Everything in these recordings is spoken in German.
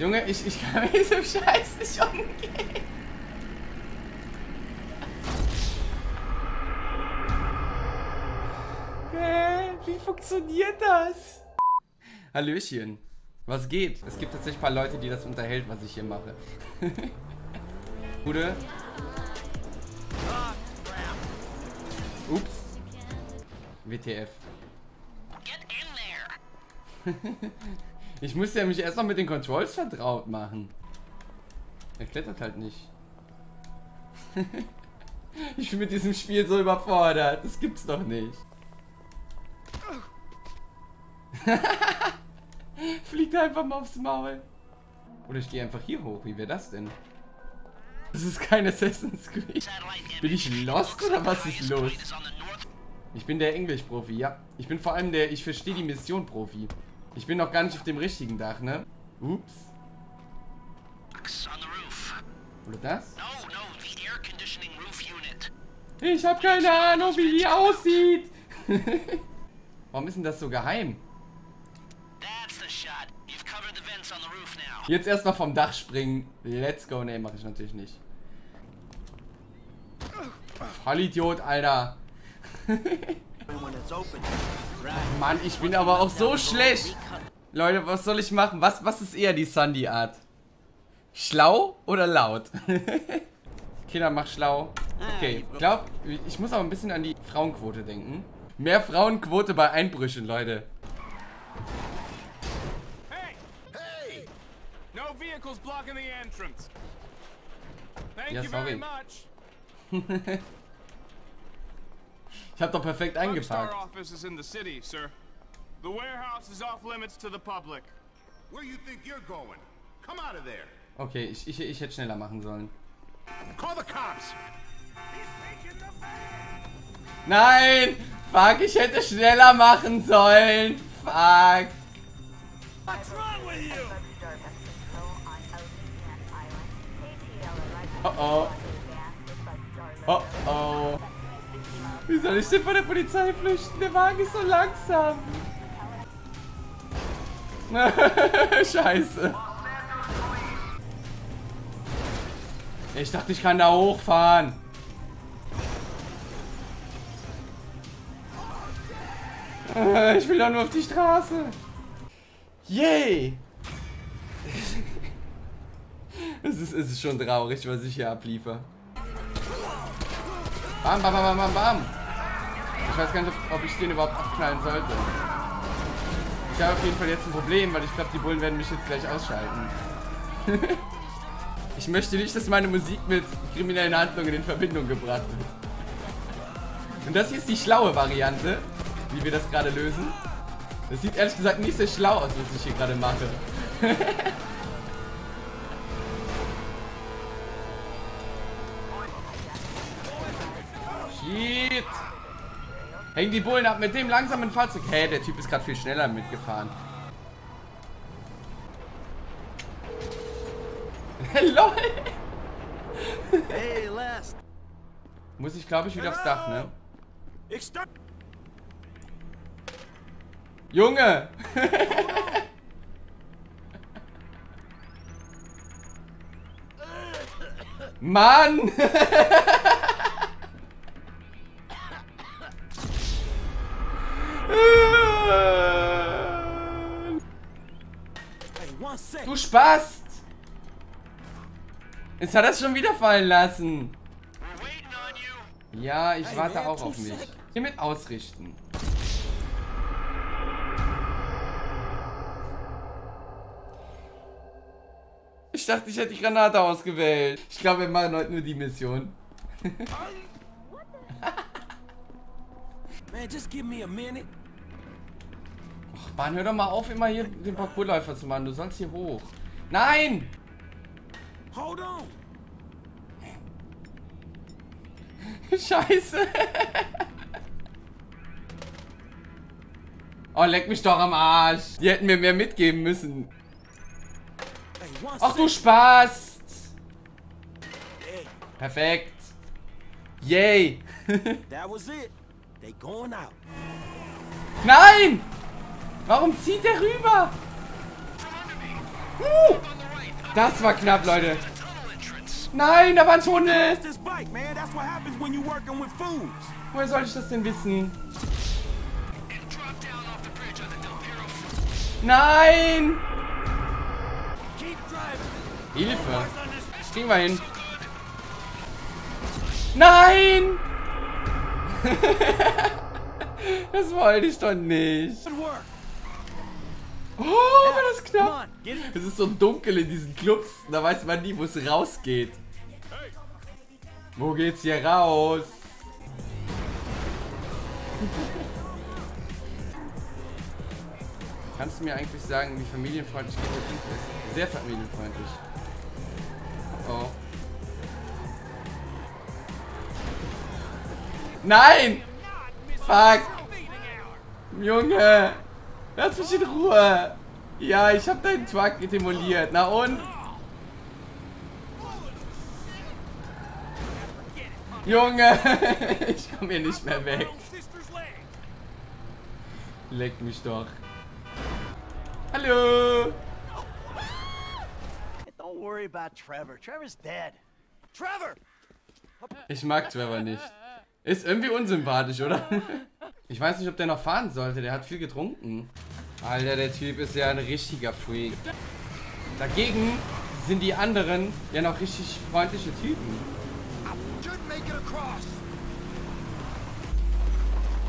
Junge, ich, ich kann mit diesem Scheiß nicht umgehen. Hä? Wie funktioniert das? Hallöchen. Was geht? Es gibt tatsächlich ein paar Leute, die das unterhält, was ich hier mache. Gute. Ups. WTF. ich musste ja mich erst noch mit den Controls vertraut machen. Er klettert halt nicht. ich bin mit diesem Spiel so überfordert. Das gibt's doch nicht. Fliegt einfach mal aufs Maul. Oder ich gehe einfach hier hoch. Wie wäre das denn? Das ist kein Assassin's Creed. Bin ich lost oder was ist los? Ich bin der Englisch-Profi, ja. Ich bin vor allem der Ich verstehe die Mission-Profi. Ich bin noch gar nicht auf dem richtigen Dach, ne? Ups. Oder das? Ich habe keine Ahnung, wie die aussieht. Warum ist denn das so geheim? Jetzt erstmal vom Dach springen. Let's go. Ne, mache ich natürlich nicht. Vollidiot, Alter. Mann, ich bin aber auch so schlecht. Leute, was soll ich machen? Was, was ist eher die Sandy-Art? Schlau oder laut? Kinder, mach schlau. Okay, ich glaube, ich muss aber ein bisschen an die Frauenquote denken. Mehr Frauenquote bei Einbrüchen, Leute. vehicles blocking the entrance. Thank ja, much. ich hab doch perfekt office is in the city, sir. The warehouse is off limits to the public. Where you think you're going? Come out of there. Okay, ich, ich, ich hätte schneller machen sollen. Call the cops. Nein! Fuck, ich hätte schneller machen sollen. Fuck. What's wrong with you? Oh. Oh soll ich denn von der Polizei flüchten? Der Wagen ist so langsam. Scheiße. Ich dachte, ich kann da hochfahren. Ich will doch nur auf die Straße. Yay! Es ist, es ist schon traurig, was ich hier abliefer. Bam, bam, bam, bam, bam. Weiß gar nicht, ob ich den überhaupt abknallen sollte. Ich habe auf jeden Fall jetzt ein Problem, weil ich glaube, die Bullen werden mich jetzt gleich ausschalten. ich möchte nicht, dass meine Musik mit kriminellen Handlungen in Verbindung gebracht wird. Und das hier ist die schlaue Variante, wie wir das gerade lösen. Das sieht ehrlich gesagt nicht sehr schlau aus, was ich hier gerade mache. Shit. Hängen die Bullen ab mit dem langsamen Fahrzeug. Hä, hey, der Typ ist gerade viel schneller mitgefahren. LOL. Hey, last. Muss ich, glaube ich, wieder aufs Dach, ne? Ich Junge! Mann! Spast! Jetzt hat er es schon wieder fallen lassen. Ja, ich warte auch auf mich. Hiermit ausrichten. Ich dachte, ich hätte die Granate ausgewählt. Ich glaube, wir machen heute nur die Mission. Ach Mann, hör doch mal auf, immer hier den Parkourläufer zu machen. Du sollst hier hoch. Nein! Hold on! Scheiße! oh, leck mich doch am Arsch. Die hätten mir mehr mitgeben müssen. Ach du Spaß! Perfekt. Yay! Nein! Warum zieht der rüber? Uh! Das war knapp, Leute. Nein, da war ein Tunnel. Woher soll ich das denn wissen? Nein! Hilfe! Kriegen wir hin. Nein! das wollte ich doch nicht. Oh, knapp. Es ist so dunkel in diesen Clubs. Da weiß man nie, wo es rausgeht. Wo geht's hier raus? Kannst du mir eigentlich sagen, wie familienfreundlich dieser Kind ist? Sehr familienfreundlich. Oh. Nein! Fuck! Junge! Lass mich in Ruhe! Ja, ich hab deinen Truck demoliert. Na und? Junge! ich komm hier nicht mehr weg. Leck mich doch. Hallo! Don't worry about Trevor. Trevor's dead. Trevor! Ich mag Trevor nicht. Ist irgendwie unsympathisch, oder? Ich weiß nicht, ob der noch fahren sollte. Der hat viel getrunken. Alter, der Typ ist ja ein richtiger Freak. Dagegen sind die anderen ja noch richtig freundliche Typen.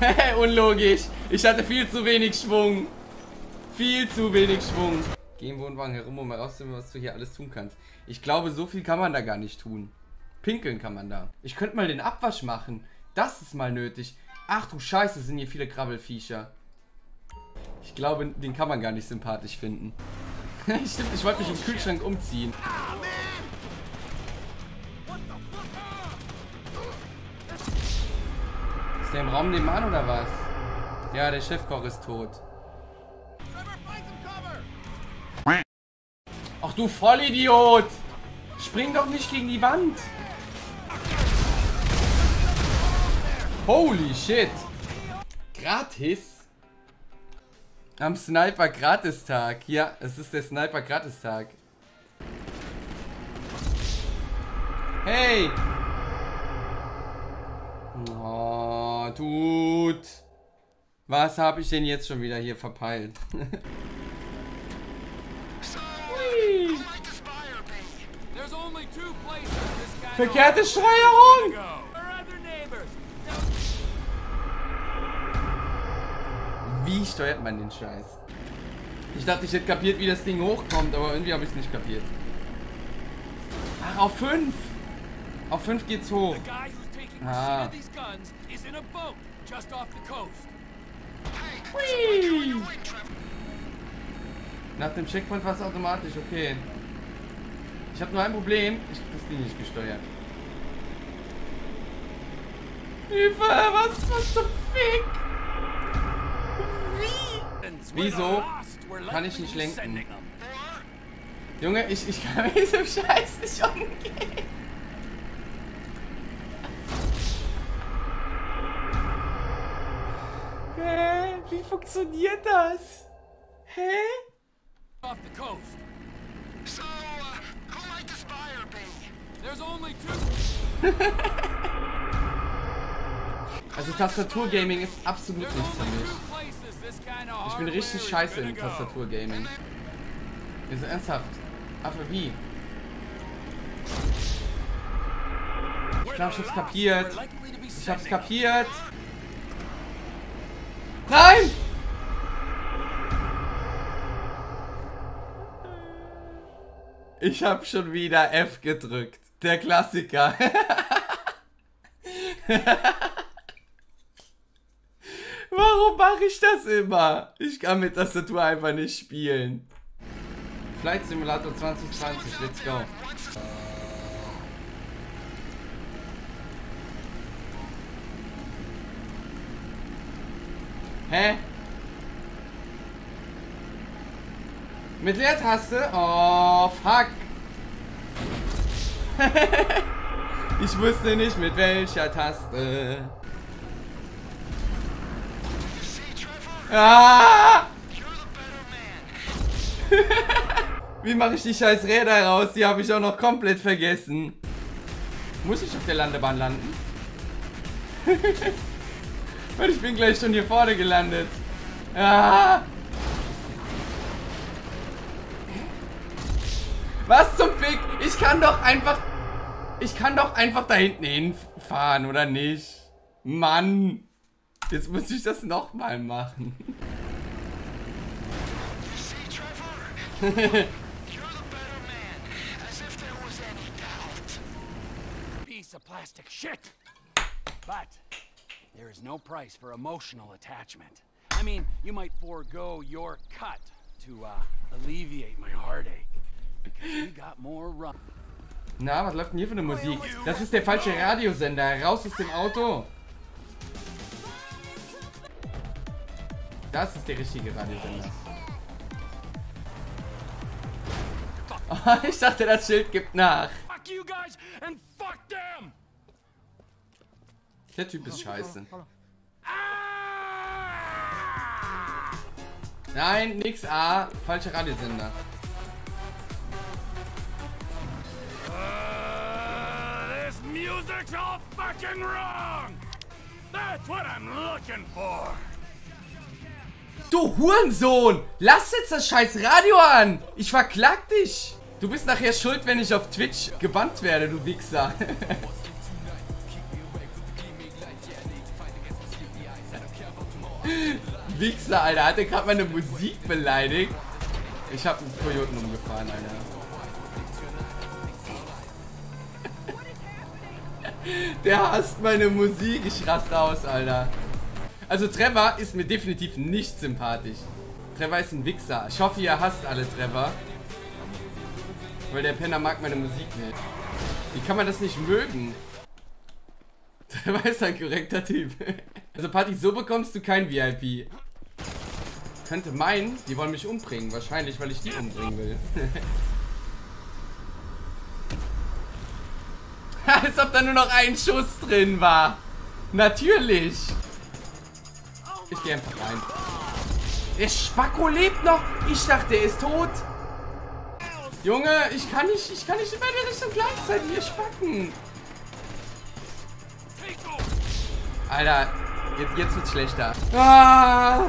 Unlogisch. Ich hatte viel zu wenig Schwung. Viel zu wenig Schwung. Geh im Wohnwagen herum, um herauszufinden, was du hier alles tun kannst. Ich glaube, so viel kann man da gar nicht tun. Pinkeln kann man da. Ich könnte mal den Abwasch machen. Das ist mal nötig. Ach du Scheiße, sind hier viele Krabbelfiecher. Ich glaube, den kann man gar nicht sympathisch finden. Stimmt, ich wollte mich im Kühlschrank umziehen. Ist der im Raum nebenan oder was? Ja, der Chefkoch ist tot. Ach du Vollidiot! Spring doch nicht gegen die Wand! Holy shit! Gratis? Am Sniper Gratistag. Ja, es ist der Sniper Gratistag. Hey! Oh, Dude. Was habe ich denn jetzt schon wieder hier verpeilt? Verkehrte Steuerung! Wie steuert man den Scheiß? Ich dachte, ich hätte kapiert, wie das Ding hochkommt, aber irgendwie habe ich es nicht kapiert. Ach, auf 5! Auf 5 geht's hoch. Ah. Hui. Nach dem Checkpoint war es automatisch, okay. Ich habe nur ein Problem, ich krieg das Ding nicht gesteuert. Hilfe, was, was zum Fick? Wie? Wieso kann ich nicht lenken? Junge, ich, ich kann mit diesem Scheiß nicht umgehen. Hä? Wie funktioniert das? Hä? Off the coast. So, uh, who might this buyer be? There's only two. Also Tastaturgaming ist absolut nichts für mich. Ich bin richtig scheiße im. Tastaturgaming. Also ernsthaft. Aber wie? Ich glaube, ich hab's kapiert. Ich hab's kapiert. Nein! Ich hab schon wieder F gedrückt. Der Klassiker. Warum mache ich das immer? Ich kann mit Tastatur einfach nicht spielen. Flight Simulator 2020, let's go. Hä? Mit Leertaste? Oh, fuck. ich wusste nicht mit welcher Taste. See, Trevor? Ah! Wie mache ich die scheiß Räder raus? Die habe ich auch noch komplett vergessen. Muss ich auf der Landebahn landen? Weil ich bin gleich schon hier vorne gelandet. Ah! Was zum Fick? Ich kann doch einfach... Ich kann doch einfach da hinten hinfahren, oder nicht? Mann! Jetzt muss ich das nochmal machen. Piece of plastic shit. But there is no price for emotional attachment. I mean, you might forego your cut to uh, alleviate my heartache. Because we got more run. Na, was läuft denn hier für eine Musik? Das ist der falsche Radiosender. Raus aus dem Auto. Das ist der richtige Radiosender. Oh, ich dachte, das Schild gibt nach. Der Typ ist scheiße. Ah! Nein, nix A. Falscher Radiosender. Uh, this music's all fucking wrong! That's what I'm looking for! Du Hurensohn! Lass jetzt das scheiß Radio an! Ich verklag dich! Du bist nachher schuld, wenn ich auf Twitch gebannt werde, du Wichser. Wichser, Alter. Hat er gerade meine Musik beleidigt? Ich hab einen Toyoten umgefahren, Alter. Der hasst meine Musik. Ich raste aus, Alter. Also Trevor ist mir definitiv nicht sympathisch. Trevor ist ein Wichser. Ich hoffe, ihr hasst alle Trevor. Weil der Penner mag meine Musik nicht. Wie kann man das nicht mögen? Trevor ist ein korrekter Typ. Also Party, so bekommst du kein VIP. Könnte meinen, die wollen mich umbringen. Wahrscheinlich, weil ich die umbringen will. Als ob da nur noch ein Schuss drin war. Natürlich. Ich gehe einfach rein. Der Spacko lebt noch. Ich dachte, er ist tot. Junge, ich kann nicht, ich kann nicht in beide Richtungen gleichzeitig hier spacken. Alter, jetzt, jetzt wird's schlechter. Ah!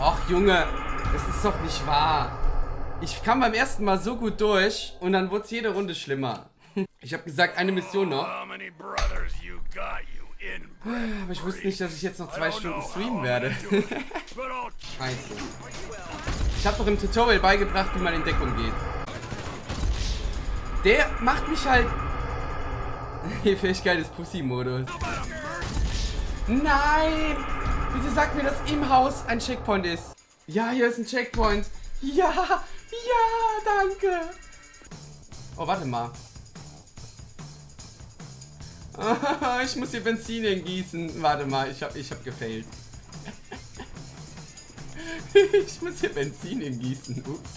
Och, Junge, das ist doch nicht wahr. Ich kam beim ersten Mal so gut durch und dann wurde jede Runde schlimmer. Ich habe gesagt, eine Mission noch. How many brothers you got, you? Aber ich wusste nicht, dass ich jetzt noch zwei Stunden streamen werde. Scheiße. Ich habe doch im Tutorial beigebracht, wie man in Deckung geht. Der macht mich halt... Die Fähigkeit ist Pussy-Modus. Nein! Bitte sag mir, dass im Haus ein Checkpoint ist. Ja, hier ist ein Checkpoint. Ja, ja, danke. Oh, warte mal. Ich muss hier Benzin hingießen. Warte mal, ich hab, ich hab gefailt. Ich muss hier Benzin hingießen. Ups.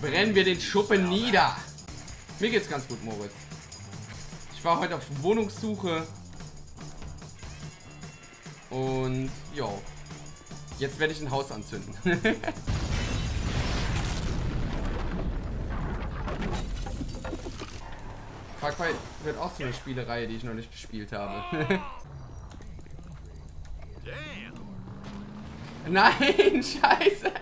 Brennen wir den Schuppen nieder. Mir geht's ganz gut, Moritz. Ich war heute auf Wohnungssuche. Und, jo. Jetzt werde ich ein Haus anzünden. Far Cry wird auch so eine Spielereihe, die ich noch nicht gespielt habe. Nein, scheiße.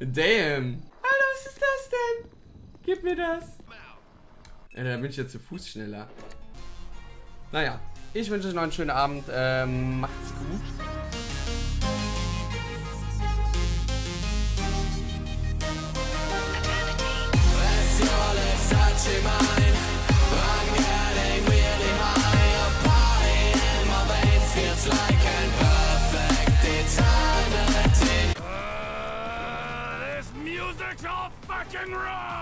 Damn. Hallo, was ist das denn? Gib mir das. Ja, da bin ich jetzt zu Fuß schneller. Naja, ich wünsche euch noch einen schönen Abend. Ähm, macht's Ah, music's all fucking wrong!